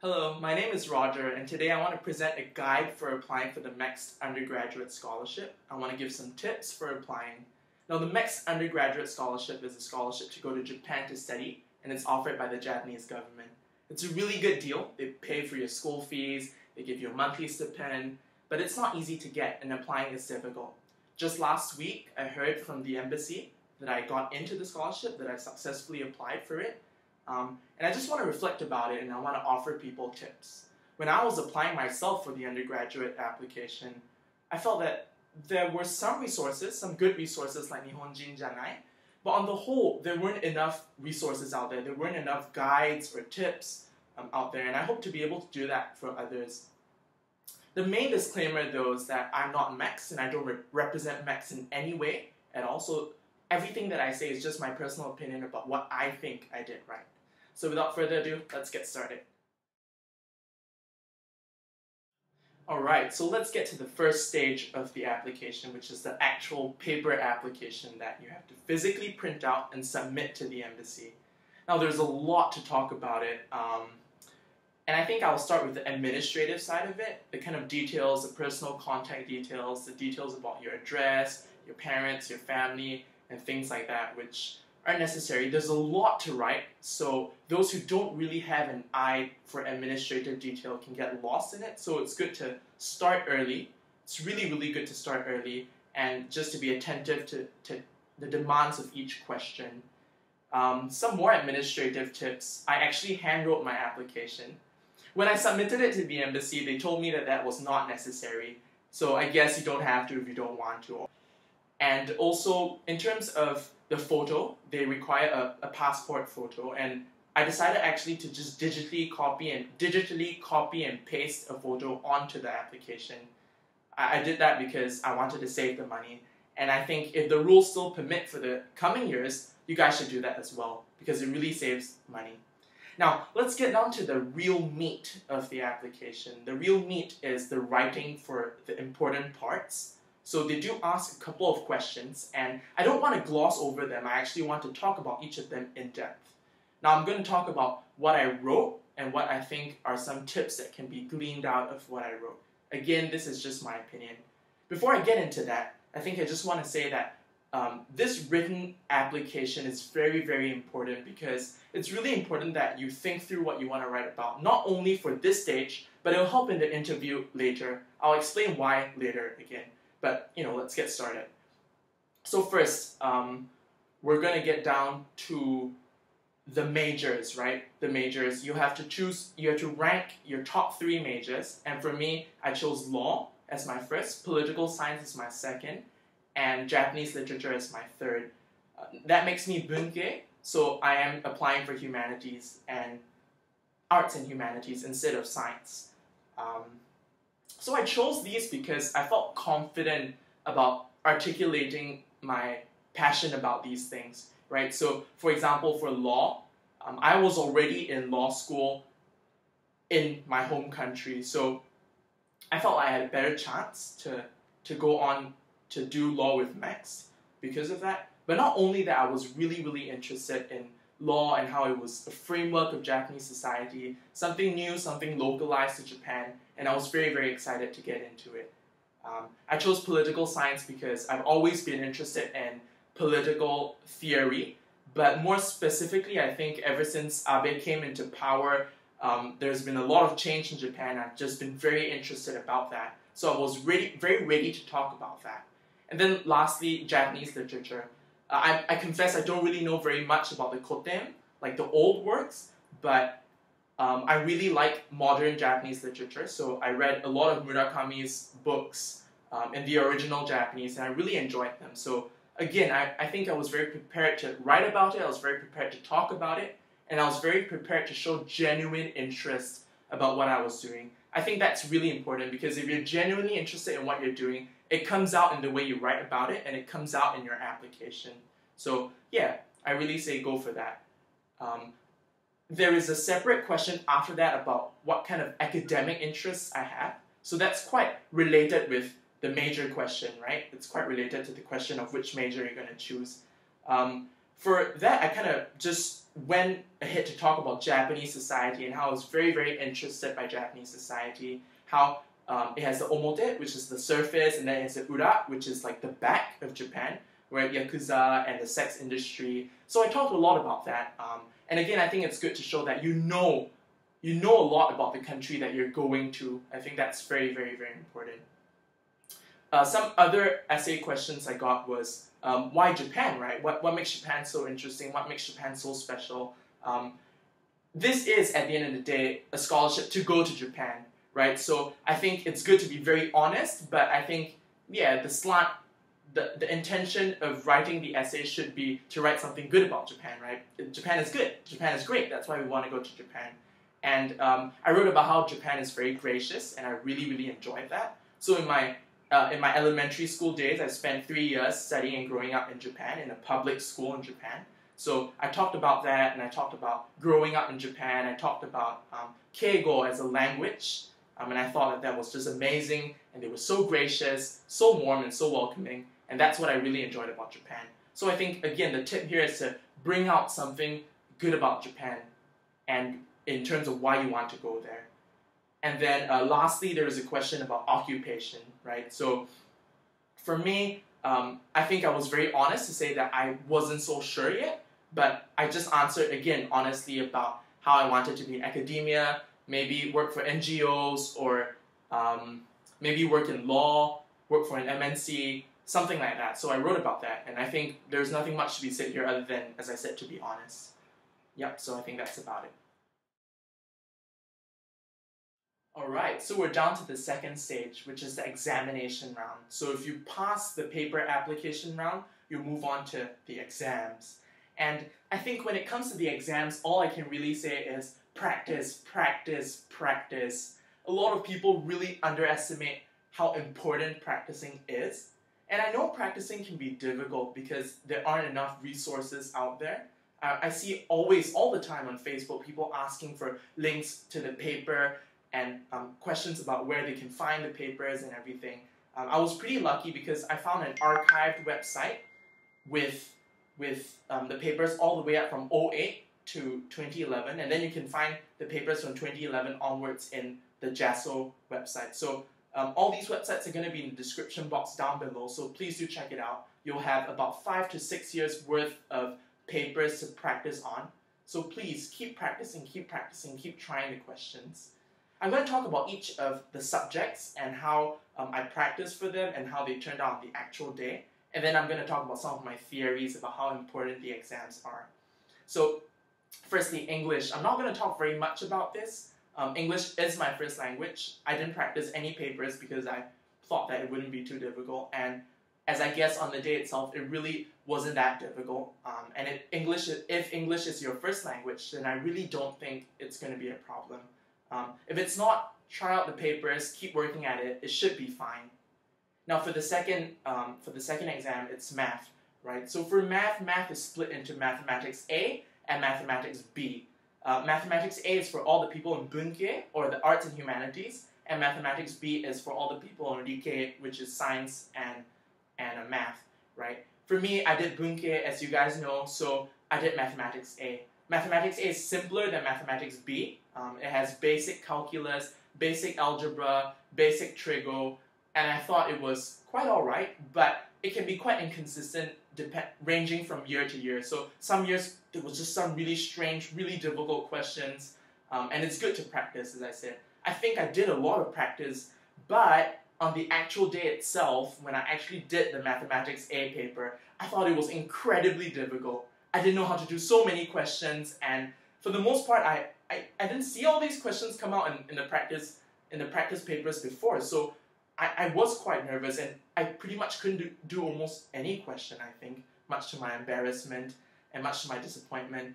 Hello, my name is Roger, and today I want to present a guide for applying for the MEXT undergraduate scholarship. I want to give some tips for applying. Now, the MEXT undergraduate scholarship is a scholarship to go to Japan to study, and it's offered by the Japanese government. It's a really good deal. They pay for your school fees, they give you a monthly stipend, but it's not easy to get, and applying is difficult. Just last week, I heard from the embassy that I got into the scholarship, that I successfully applied for it, um, and I just want to reflect about it and I want to offer people tips. When I was applying myself for the undergraduate application, I felt that there were some resources, some good resources like Nihonjin Janai, but on the whole, there weren't enough resources out there. There weren't enough guides or tips um, out there, and I hope to be able to do that for others. The main disclaimer, though, is that I'm not MEXT and I don't re- represent MEXT in any way at all. So everything that I say is just my personal opinion about what I think I did right. So without further ado, let's get started. Alright, so let's get to the first stage of the application, which is the actual paper application that you have to physically print out and submit to the embassy. Now, there's a lot to talk about it, um, and I think I'll start with the administrative side of it the kind of details, the personal contact details, the details about your address, your parents, your family, and things like that, which are necessary. There's a lot to write, so those who don't really have an eye for administrative detail can get lost in it. So it's good to start early. It's really, really good to start early and just to be attentive to, to the demands of each question. Um, some more administrative tips. I actually handwrote my application. When I submitted it to the embassy, they told me that that was not necessary. So I guess you don't have to if you don't want to. And also, in terms of the photo, they require a, a passport photo, and I decided actually to just digitally copy and digitally copy and paste a photo onto the application. I, I did that because I wanted to save the money, and I think if the rules still permit for the coming years, you guys should do that as well because it really saves money. Now, let's get down to the real meat of the application. The real meat is the writing for the important parts. So they do ask a couple of questions, and I don't want to gloss over them. I actually want to talk about each of them in depth. Now I'm going to talk about what I wrote and what I think are some tips that can be gleaned out of what I wrote. Again, this is just my opinion. Before I get into that, I think I just want to say that um, this written application is very, very important because it's really important that you think through what you want to write about, not only for this stage, but it'll help in the interview later. I'll explain why later again. But you know, let's get started. So first, um, we're gonna get down to the majors, right? The majors. You have to choose. You have to rank your top three majors. And for me, I chose law as my first, political science as my second, and Japanese literature as my third. Uh, that makes me bunke, so I am applying for humanities and arts and humanities instead of science. Um, so I chose these because I felt confident about articulating my passion about these things, right? So, for example, for law, um, I was already in law school in my home country, so I felt I had a better chance to to go on to do law with MEXT because of that. But not only that, I was really, really interested in law and how it was a framework of Japanese society, something new, something localized to Japan, and I was very, very excited to get into it. Um, I chose political science because I've always been interested in political theory, but more specifically, I think ever since Abe came into power, um, there's been a lot of change in Japan. I've just been very interested about that. So I was ready, very ready to talk about that. And then lastly, Japanese literature. Uh, I, I confess I don't really know very much about the koten, like the old works, but um, I really like modern Japanese literature, so I read a lot of Murakami's books um, in the original Japanese, and I really enjoyed them. So again, I, I think I was very prepared to write about it, I was very prepared to talk about it, and I was very prepared to show genuine interest about what I was doing. I think that's really important because if you're genuinely interested in what you're doing, it comes out in the way you write about it and it comes out in your application. So, yeah, I really say go for that. Um, there is a separate question after that about what kind of academic interests I have. So that's quite related with the major question, right? It's quite related to the question of which major you're going to choose. Um, for that, I kind of just went ahead to talk about Japanese society and how I was very, very interested by Japanese society. How um, it has the omote, which is the surface, and then it has the ura, which is like the back of Japan, where yakuza and the sex industry. So I talked a lot about that. Um, and again, I think it's good to show that you know, you know a lot about the country that you're going to. I think that's very, very, very important. Uh, some other essay questions I got was um, why Japan, right? What, what makes Japan so interesting? What makes Japan so special? Um, this is, at the end of the day, a scholarship to go to Japan, right? So I think it's good to be very honest, but I think, yeah, the slant, the, the intention of writing the essay should be to write something good about Japan, right? Japan is good. Japan is great. That's why we want to go to Japan. And um, I wrote about how Japan is very gracious, and I really, really enjoyed that. So in my uh, in my elementary school days, I spent three years studying and growing up in Japan in a public school in Japan. So I talked about that, and I talked about growing up in Japan. I talked about um, Keigo as a language, um, and I thought that that was just amazing. And they were so gracious, so warm, and so welcoming. And that's what I really enjoyed about Japan. So I think again, the tip here is to bring out something good about Japan, and in terms of why you want to go there. And then uh, lastly, there is a question about occupation, right? So for me, um, I think I was very honest to say that I wasn't so sure yet, but I just answered again honestly about how I wanted to be in academia, maybe work for NGOs or um, maybe work in law, work for an MNC, something like that. So I wrote about that, and I think there's nothing much to be said here other than, as I said, to be honest. Yep, so I think that's about it. Alright, so we're down to the second stage, which is the examination round. So if you pass the paper application round, you move on to the exams. And I think when it comes to the exams, all I can really say is practice, practice, practice. A lot of people really underestimate how important practicing is. And I know practicing can be difficult because there aren't enough resources out there. Uh, I see always, all the time on Facebook, people asking for links to the paper and um, questions about where they can find the papers and everything. Um, I was pretty lucky because I found an archived website with with um, the papers all the way up from 08 to 2011, and then you can find the papers from 2011 onwards in the JASSO website. So um, all these websites are going to be in the description box down below, so please do check it out. You'll have about five to six years worth of papers to practice on. So please keep practicing, keep practicing, keep trying the questions. I'm going to talk about each of the subjects and how um, I practiced for them and how they turned out the actual day. And then I'm going to talk about some of my theories about how important the exams are. So, firstly, English. I'm not going to talk very much about this. Um, English is my first language. I didn't practice any papers because I thought that it wouldn't be too difficult. And as I guess on the day itself, it really wasn't that difficult. Um, and it, English, if English is your first language, then I really don't think it's going to be a problem. Um, if it's not, try out the papers, keep working at it. It should be fine. Now for the second um, for the second exam, it's math, right? So for math, math is split into mathematics A and mathematics B. Uh, mathematics A is for all the people in Bunke or the arts and humanities, and mathematics B is for all the people in Rike, which is science and and math, right? For me, I did Bunke, as you guys know, so I did mathematics A. Mathematics A is simpler than mathematics B. Um, it has basic calculus, basic algebra, basic trigo, and I thought it was quite alright, but it can be quite inconsistent, ranging from year to year. So some years there was just some really strange, really difficult questions, um, and it's good to practice, as I said. I think I did a lot of practice, but on the actual day itself, when I actually did the mathematics A paper, I thought it was incredibly difficult. I didn't know how to do so many questions, and for the most part, I, I, I didn't see all these questions come out in, in the practice in the practice papers before, so I, I was quite nervous, and I pretty much couldn't do, do almost any question. I think, much to my embarrassment and much to my disappointment.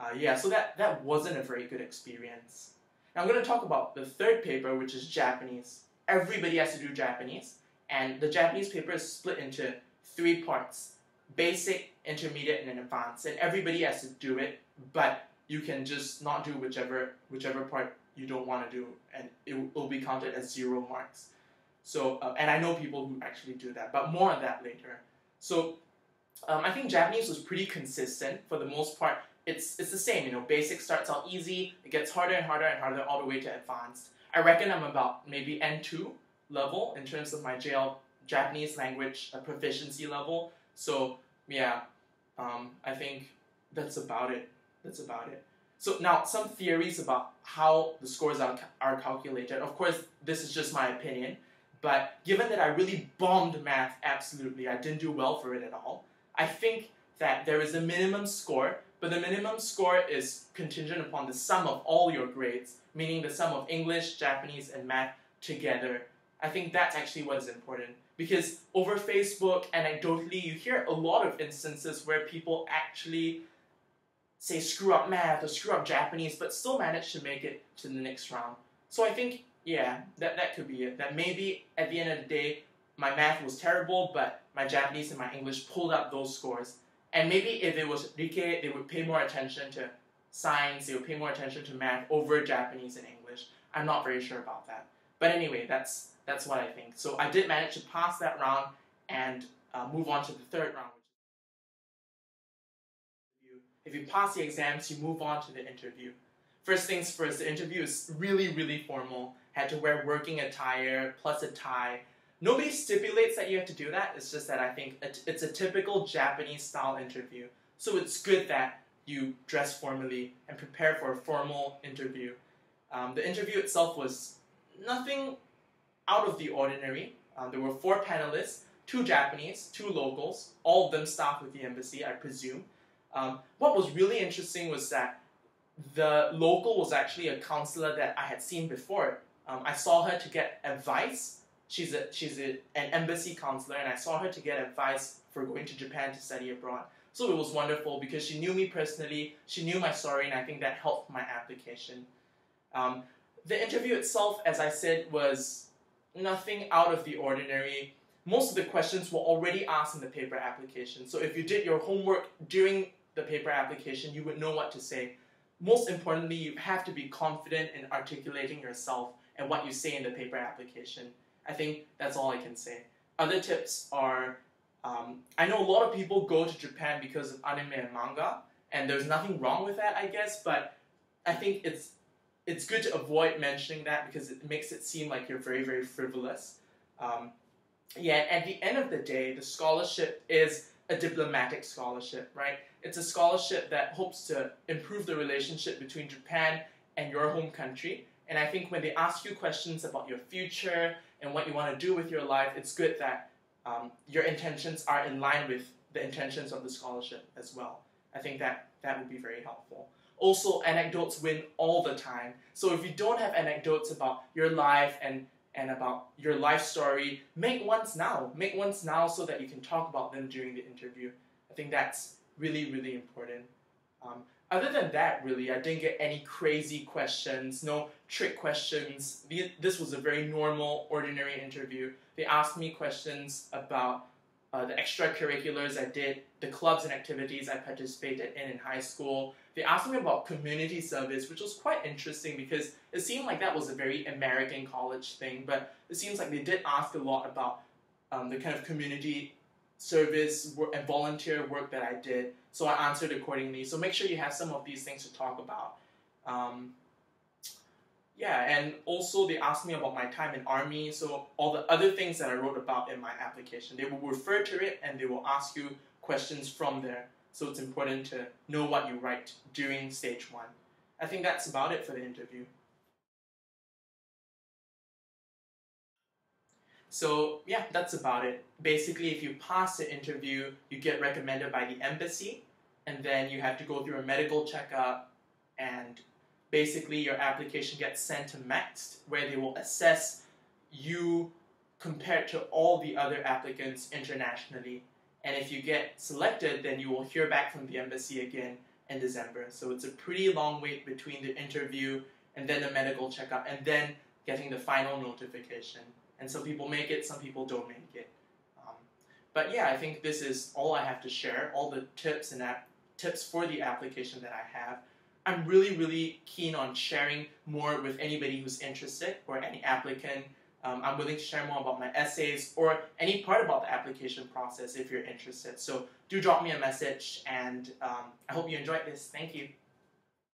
Uh, yeah, so that that wasn't a very good experience. Now I'm going to talk about the third paper, which is Japanese. Everybody has to do Japanese, and the Japanese paper is split into three parts: basic, intermediate, and advanced. And everybody has to do it, but you can just not do whichever whichever part you don't want to do, and it will be counted as zero marks. So, uh, and I know people who actually do that, but more on that later. So, um, I think Japanese was pretty consistent for the most part. It's it's the same, you know. Basic starts out easy, it gets harder and harder and harder all the way to advanced. I reckon I'm about maybe N two level in terms of my JL Japanese language uh, proficiency level. So yeah, um, I think that's about it. That's about it. So now some theories about how the scores are, are calculated. Of course, this is just my opinion, but given that I really bombed math absolutely, I didn't do well for it at all. I think that there is a minimum score, but the minimum score is contingent upon the sum of all your grades, meaning the sum of English, Japanese, and math together. I think that's actually what is important. Because over Facebook, anecdotally, you hear a lot of instances where people actually say screw up math or screw up Japanese, but still manage to make it to the next round. So I think, yeah, that, that could be it. That maybe at the end of the day, my math was terrible, but my Japanese and my English pulled up those scores. And maybe if it was Rike, they would pay more attention to science, they would pay more attention to math over Japanese and English. I'm not very sure about that. But anyway, that's that's what I think. So I did manage to pass that round and uh, move on to the third round. If you pass the exams, you move on to the interview. First things first, the interview is really, really formal. Had to wear working attire plus a tie. Nobody stipulates that you have to do that. It's just that I think it's a typical Japanese style interview. So it's good that you dress formally and prepare for a formal interview. Um, the interview itself was nothing out of the ordinary. Um, there were four panelists, two Japanese, two locals, all of them staff with the embassy, I presume. Um, what was really interesting was that the local was actually a counselor that I had seen before. Um, I saw her to get advice. She's a she's a, an embassy counselor, and I saw her to get advice for going to Japan to study abroad. So it was wonderful because she knew me personally, she knew my story, and I think that helped my application. Um, the interview itself, as I said, was nothing out of the ordinary. Most of the questions were already asked in the paper application. So if you did your homework during the paper application, you would know what to say. Most importantly, you have to be confident in articulating yourself and what you say in the paper application. I think that's all I can say. Other tips are um, I know a lot of people go to Japan because of anime and manga, and there's nothing wrong with that, I guess, but I think it's it's good to avoid mentioning that because it makes it seem like you're very, very frivolous. Um, yeah, at the end of the day, the scholarship is a diplomatic scholarship, right? It's a scholarship that hopes to improve the relationship between Japan and your home country. And I think when they ask you questions about your future and what you want to do with your life, it's good that um, your intentions are in line with the intentions of the scholarship as well. I think that that would be very helpful. Also, anecdotes win all the time. So if you don't have anecdotes about your life and and about your life story, make ones now. Make ones now so that you can talk about them during the interview. I think that's really, really important. Um, other than that, really, I didn't get any crazy questions, no trick questions. This was a very normal, ordinary interview. They asked me questions about uh, the extracurriculars I did, the clubs and activities I participated in in high school. They asked me about community service, which was quite interesting because it seemed like that was a very American college thing, but it seems like they did ask a lot about um, the kind of community service and volunteer work that I did. So I answered accordingly. So make sure you have some of these things to talk about. Um, yeah, and also they asked me about my time in army, so all the other things that I wrote about in my application, they will refer to it and they will ask you questions from there. So it's important to know what you write during stage one. I think that's about it for the interview. So yeah, that's about it. Basically, if you pass the interview, you get recommended by the embassy, and then you have to go through a medical checkup and basically your application gets sent to MEXT where they will assess you compared to all the other applicants internationally. And if you get selected, then you will hear back from the embassy again in December. So it's a pretty long wait between the interview and then the medical checkup and then getting the final notification. And some people make it, some people don't make it. Um, but yeah, I think this is all I have to share, all the tips and tips for the application that I have. I'm really, really keen on sharing more with anybody who's interested or any applicant Um, I'm willing to share more about my essays or any part about the application process if you're interested. So do drop me a message, and um, I hope you enjoyed this. Thank you.